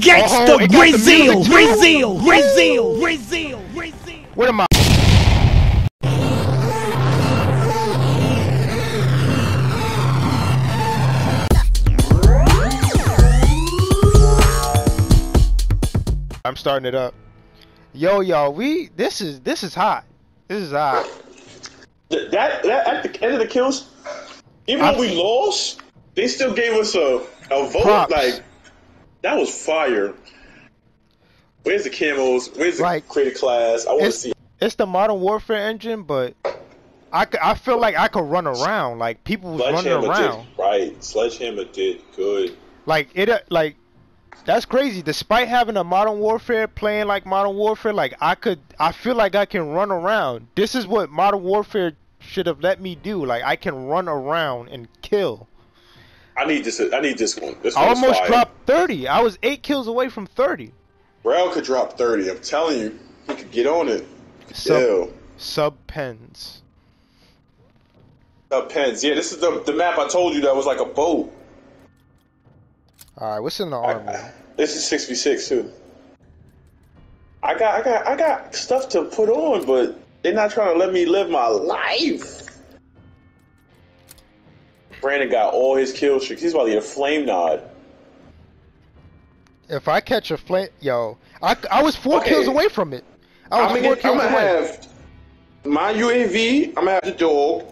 Gangsta Oh, the Brazil, music too? Brazil, Brazil, Brazil, Brazil. What am I? I'm starting it up. Yo, yo, we this is this is hot. This is hot. That, that at the end of the kills, even I'm- though we lost, they still gave us a, a vote. Props. Like that was fire. Where's the camos? Where's the Like, creative class? I want to see. it's the Modern Warfare engine, but I, I feel like I could run around. Like people was running around. did right. Sledgehammer did good. Like it, uh, like that's crazy. Despite having a Modern Warfare playing like Modern Warfare, like I could, I feel like I can run around. This is what Modern Warfare should have let me do. Like I can run around and kill. I need this. I need this one. This I almost dropped 30. I was eight kills away from 30. Rel could drop thirty. I'm telling you, he could get on it. Sub, Ew. sub pens. Uh, pens. Yeah, this is the the map I told you that was like a boat. All right, what's in the I- army? this is six v six too. I got I got I got stuff to put on, but they're not trying to let me live my life. Brandon got all his kill streaks. He's about to get a Flamenaut. If I catch a flame, yo, I, I was four Okay. kills away from it. I was I'm four gonna, kills I'm gonna away. have my UAV. I'm gonna have the dog,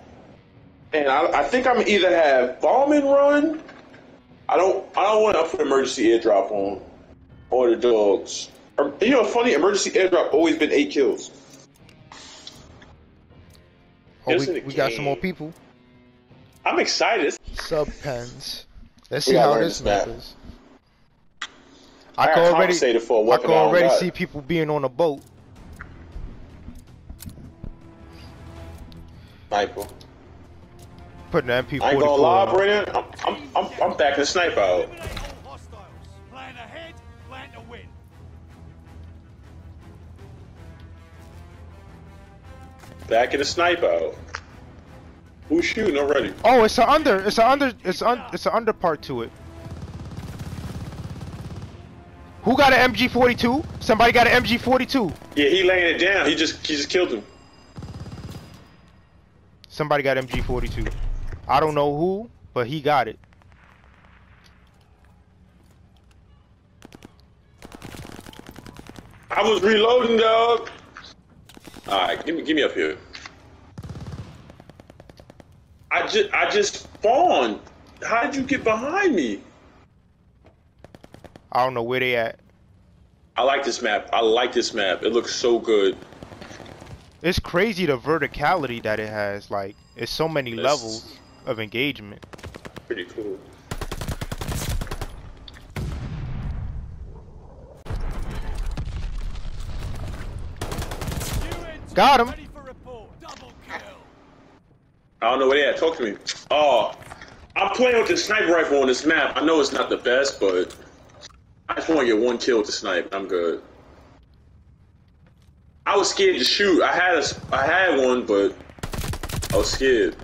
and I, I think I'm gonna either have bomb and run. I don't. I don't want to put emergency airdrop on, or the dogs. Or, you know, funny emergency airdrop always been eight kills. Oh, Just we, we got some more people. I'm excited. Sub pens. Let's see how this map is. I can already, for I can already see people being on a boat. Sniper. Putting the MP44 I ain't gonna lie, on. Brandon. I'm, I'm, I'm, I'm backing the sniper out. Eliminate all hostiles. Plan ahead, plan to win. Backing the sniper out. Who's shooting already? Oh, it's a under. It's a under. It's un. It's an under part to it. Who got an MG42? Somebody got an MG42. Yeah, he laying it down. He just, he just killed him. Somebody got MG42. I don't know who, but he got it. I was reloading, dog. All right, give me, give me up here. I just, I just spawned. How did you get behind me? I don't know where they at. I like this map. I like this map. It looks so good. It's crazy the verticality that it has. Like, it's so many It's- levels of engagement. Pretty cool. Got him. Ready for report. Double kill. I don't know where they at. Talk to me. Oh, I'm playing with the sniper rifle on this map. I know it's not the best, but I just want to get one kill with the snipe. I'm good. I was scared to shoot. I had a, s- I had one, but I was scared.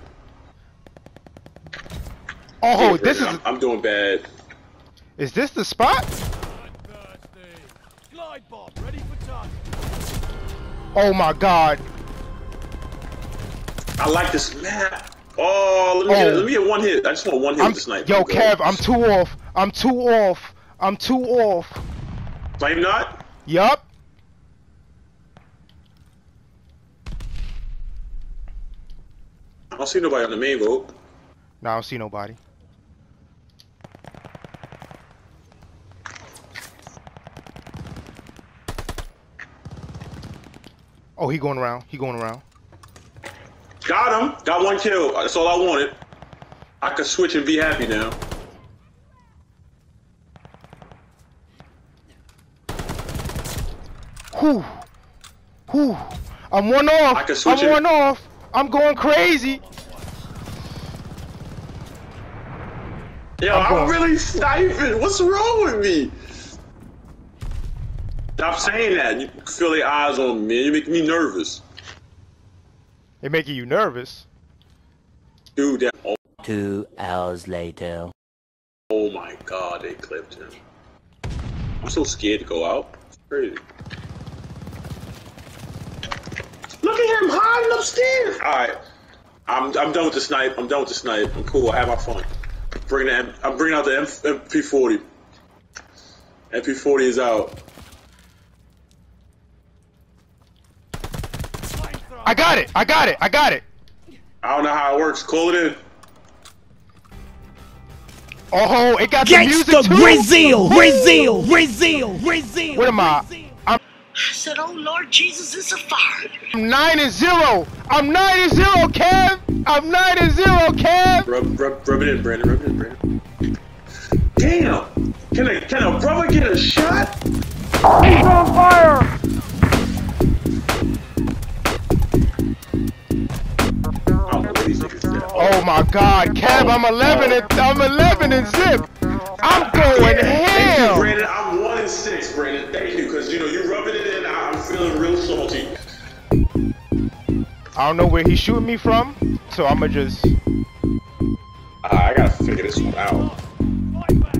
Oh, Yeah, this is I'm, I'm doing bad. is this the spot? Glide bomb ready for target. Oh my God. I like this map. Oh, let me get Oh. let me get one hit. I just want one hit I'm, with the sniper. yo. Kev, I'm too off. I'm too off. I'm too off. Flamenaut. Yup. I don't see nobody on the main road. No, I don't see nobody. Oh, he going around. He going around. Got him. Got one kill. That's all I wanted. I could switch and be happy now. Whew. Whew. I'm one off. I can switch I'm it. one off. I'm going crazy. Yo, I'm I'm, really sniping. What's wrong with me? Stop saying that. You feel their eyes on me. You make me nervous. They making you nervous. Dude, that. Oh, Two hours later. oh my god, they clipped him. I'm so scared to go out. It's crazy. Look at him hiding upstairs. All right, I'm I'm done with the snipe. I'm done with the snipe. I'm cool. I have my fun. Bring the M- I'm bringing out the M- MP40. MP40 is out. I got it. I got it. I got it. I don't know how it works. Call it in. Oh, it got the music Gangsta too. Brazil, Brazil, Brazil, Brazil. What am I? I'm I said, Oh Lord Jesus, it's a fire. I'm nine and zero. I'm nine and zero, Kev. I'm nine and zero, Kev. Rub, rub, rub it in, Brandon. Rub it in, Brandon. Damn! Can a can a brother get a shot? God, Kev. I'm 11 and I'm 11 and zip. I'm going Thank you. Brandon. I'm one and six, Brandon. Thank you, because you know you're rubbing it in. I'm feeling real salty. I don't know where he's shooting me from, so I'ma just. Uh, I gotta figure this one out. Fight back.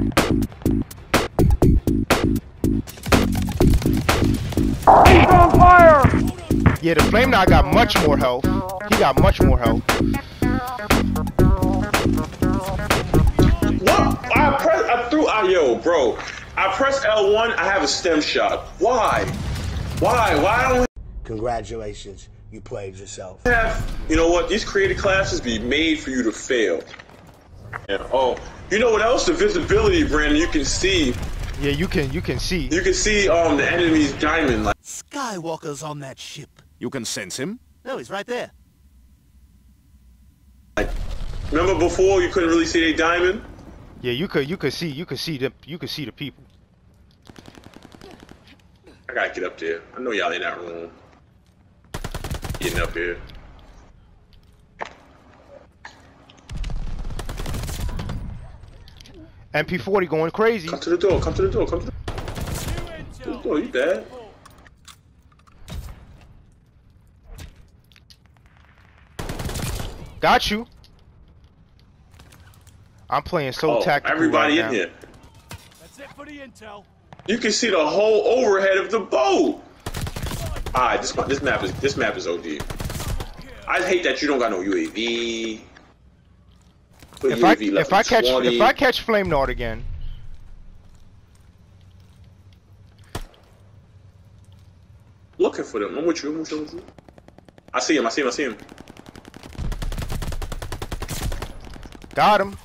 Yeah, the Flamenaut got much more health. He got much more health. I yo, bro. I press L1. I have a stim shot. Why? Why? Why don't we? Congratulations, you played yourself. have? You know what? These creative classes be made for you to fail. Yeah. Oh, you know what else? The visibility, Brandon. You can see. Yeah, you can you can see. You can see um the enemy's diamond. Like Skywalker's on that ship. You can sense him. No, he's right there. Like, remember before you couldn't really see a diamond. Yeah, you could you could see you could see the you could see the people. I gotta get up there. I know y'all in that room. Getting up here. MP40 going crazy. Come to the door. Come to the door. Come to the New intel. door. You bad? Got you. I'm playing so Oh, tactical everybody right in now. here. That's it for the intel. You can see the whole overhead of the boat. Alright, this this map is this map is OD. I hate that you don't got no UAV. Put If I UAV less if I than catch 20. if I catch Flamenaut again, looking for them, I'm with you. I'm with you. I'm with you. I see him. I see him. I see him. got him.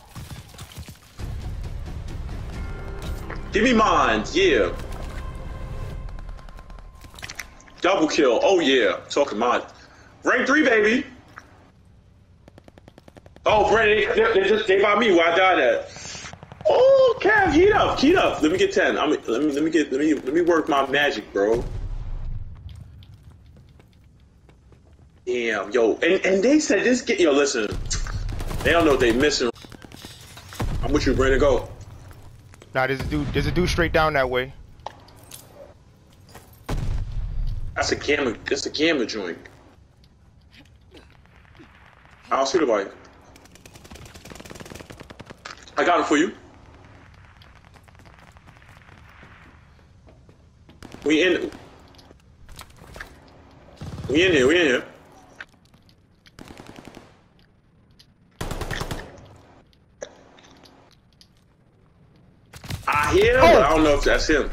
Give me mine. Yeah. Double kill. Oh yeah. Talking mine. Rank three, baby. Oh, Brandon, they, they just they by me where I died at. Oh, Cav, heat up, heat up. Let me get ten. I'm, let me let me get let me let me work my magic, bro. Damn, yo, and and they said this get yo. Listen, they don't know what they missing. I'm with you, Brandon. Go. Nah, there's a dude there's a dude straight down that way. That's a camera. That's a camera joint. I don't see the bike. I got it for you. We in. We in here. We in here. I hear him, but I don't know if that's him.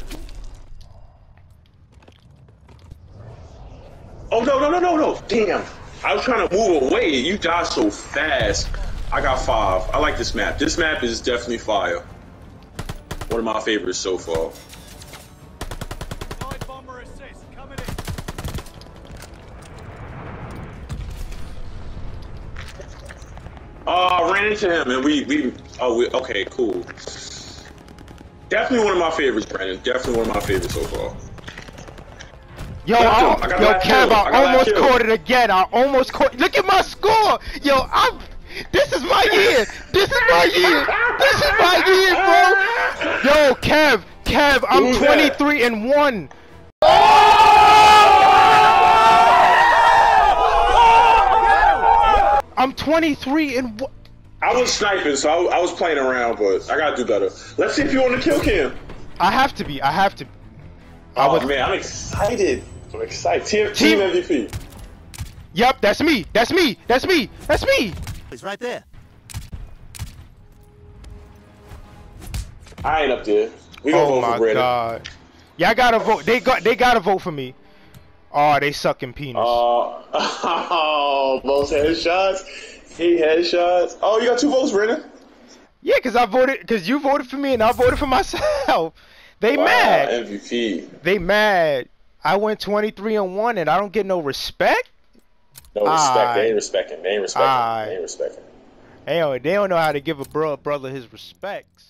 Oh no no no no no! Damn! I was trying to move away. You died so fast. I got five. I like this map. This map is definitely fire. One of my favorites so far. Light bomber assist. Coming in. Oh, I ran into him and we we oh we okay cool. Definitely one of my favorites, Brandon. Definitely one of my favorites so far. Yo, I. I yo, Kev. I I almost caught it again. I almost caught. Look at my score. Yo, I'm. This is my year. This is my year. This is my year, bro. Yo, Kev, Kev, I'm Who's that? 23 and one. I'm 23 and one. I was sniping, so I, I was playing around, but I gotta do better. Let's see if you want to kill cam. I have to be. I have to. I Oh was. man, I'm excited. I'm excited. Team, Team- team MVP. Yep, that's me. That's me. That's me. That's me. He's right there. I ain't up there. We gonna Oh vote my for Brandon. god. Yeah, I gotta vote. They got. They gotta vote for me. Oh, they sucking penis. Uh, oh, most headshots. He headshots. Oh, you got two votes, Brandon. yeah, cause I voted. Cause you voted for me and I voted for myself. They Wow, mad. MVP. They mad. I went 23 and one and I don't get no respect. No respect. Aight. They ain't respecting. They ain't respecting. Aight. They ain't respecting. They don't, they don't know how to give a bro brother his respects.